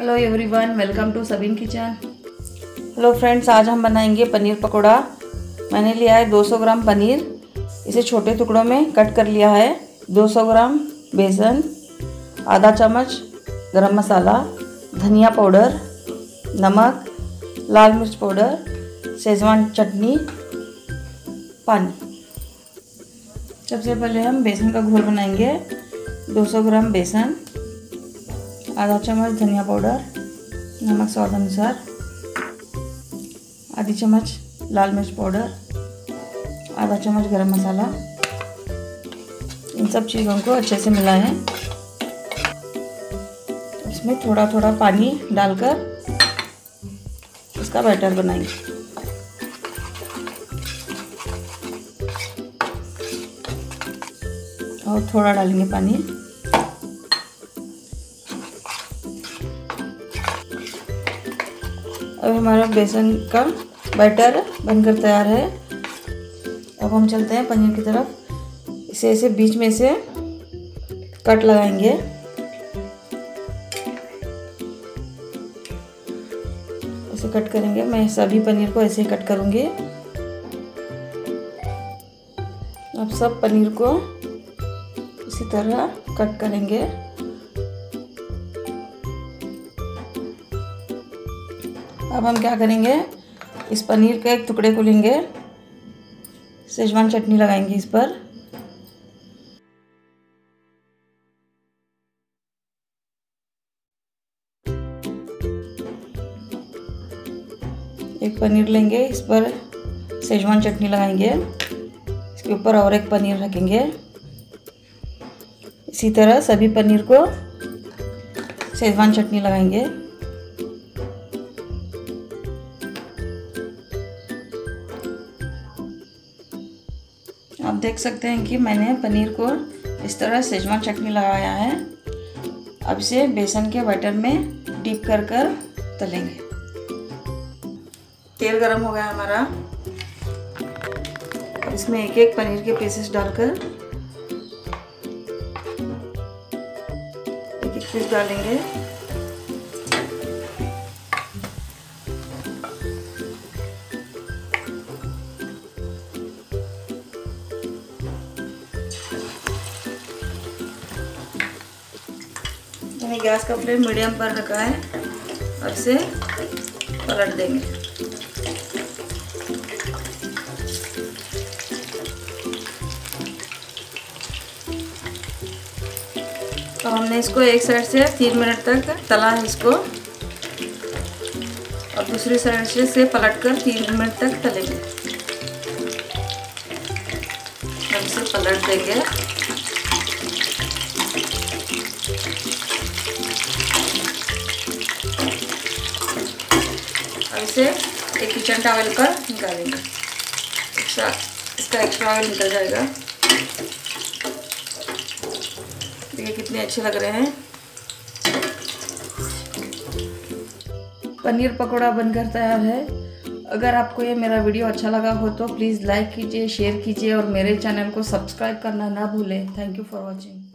Hello everyone welcome to Sabeen kitchen hello friends आज हम बनाएँगे पनीर पकौड़ा। मैंने लिया है 200 ग्राम पनीर। इसे छोटे टुकड़ों में कट कर लिया है। 200 ग्राम बेसन, आधा चम्मच गरम मसाला, धनिया पाउडर, नमक, लाल मिर्च पाउडर, शेजवान चटनी, पानी। सबसे पहले हम बेसन का घोल बनाएँगे। 200 ग्राम बेसन आधा चम्मच धनिया पाउडर नमक स्वाद अनुसार आधी चम्मच लाल मिर्च पाउडर आधा चम्मच गरम मसाला इन सब चीज़ों को अच्छे से मिलाएँ। इसमें थोड़ा थोड़ा पानी डालकर इसका बैटर बनाएँगे। और थोड़ा डालेंगे पानी। अब हमारा बेसन का बैटर बनकर तैयार है। अब हम चलते हैं पनीर की तरफ़। इसे ऐसे बीच में से कट लगाएँगे। ऐसे कट करेंगे। मैं सभी पनीर को ऐसे ही कट करूँगी। अब सब पनीर को इसी तरह कट करेंगे। अब हम क्या करेंगे? इस पनीर के एक टुकड़े को लेंगे। सेजवान चटनी लगाएँगे इस पर। एक पनीर लेंगे, इस पर सेजवान चटनी लगाएँगे। इसके ऊपर और एक पनीर रखेंगे। इसी तरह सभी पनीर को सेजवान चटनी लगाएँगे। आप देख सकते हैं कि मैंने पनीर को इस तरह सेजवान चटनी लगाया है। अब इसे बेसन के बटर में डीप कर कर तलेंगे। तेल गरम हो गया हमारा। इसमें एक एक पनीर के पीसेस डालकर एक एक पीस डालेंगे। मैंने गैस का फ्लेम मीडियम पर रखा है। और इसे पलट देंगे। तो हमने इसको एक साइड से तीन मिनट तक तला है इसको। और दूसरी साइड से से पलट कर तीन मिनट तक तलेंगे। हम इसे पलट देंगे। अब इसे एक किचन टावल पर निकालेंगे। एक्स्ट्रा इसका एक्स्ट्रा ऑयल निकल जाएगा। देखिए कितने अच्छे लग रहे हैं। पनीर पकौड़ा बनकर तैयार है। अगर आपको ये मेरा वीडियो अच्छा लगा हो तो प्लीज़ लाइक कीजिए शेयर कीजिए और मेरे चैनल को सब्सक्राइब करना ना भूलें। Thank you for watching